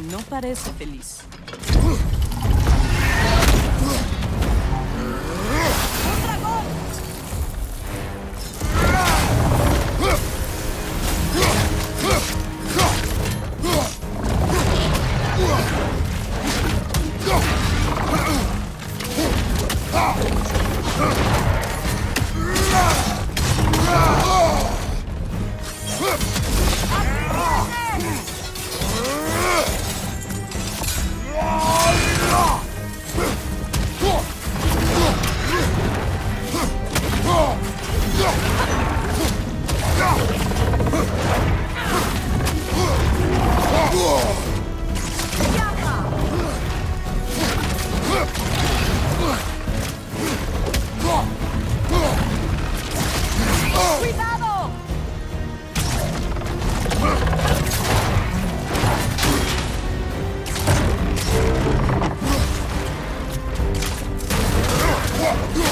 não parece feliz. Huh?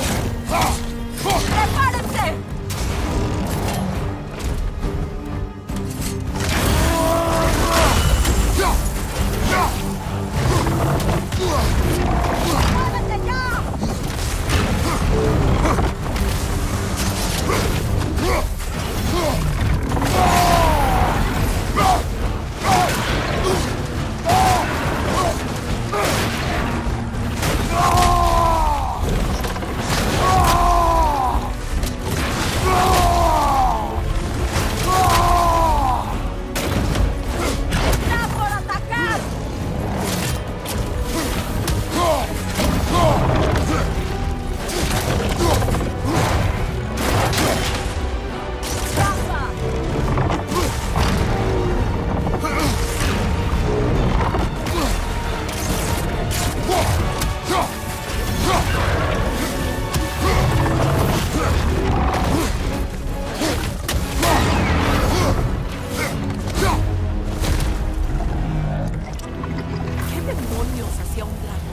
demonios hacia un dragón.